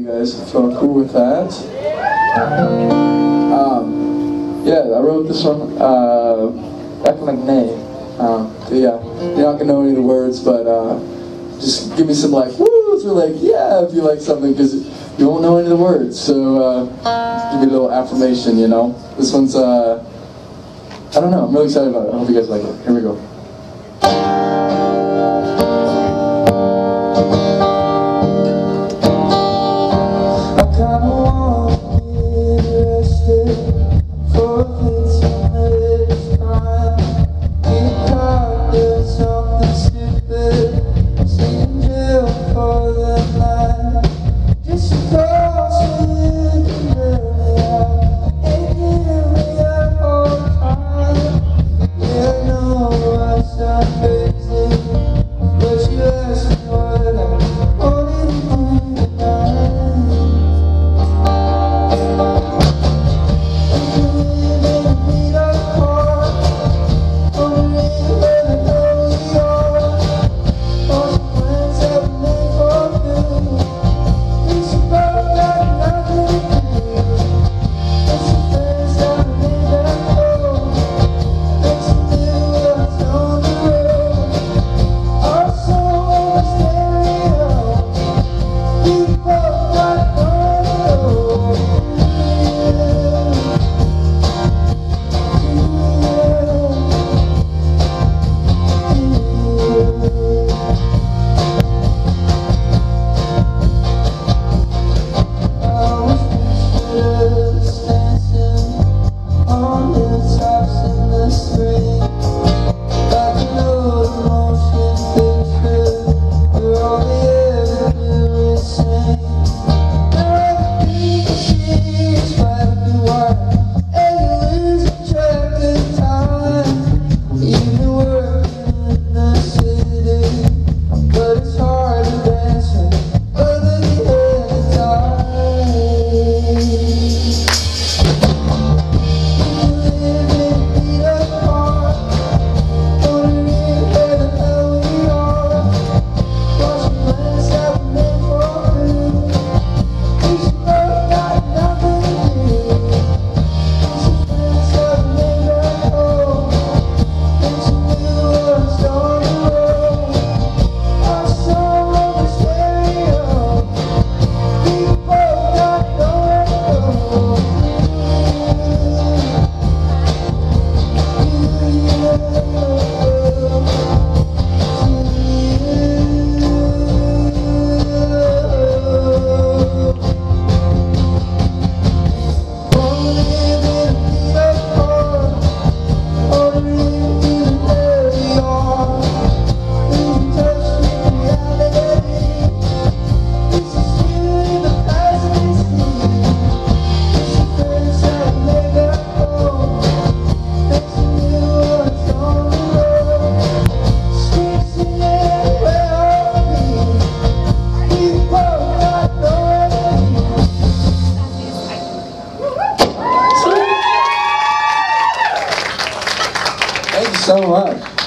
you guys felt cool with that. Um, yeah, I wrote this one uh, back in like May. Um, yeah, you're not gonna know any of the words, but uh, just give me some like woos or like yeah if you like something because you won't know any of the words. So uh, give me a little affirmation, you know. This one's uh, I don't know. I'm really excited about it. I hope you guys like it. Here we go. Thank you so much.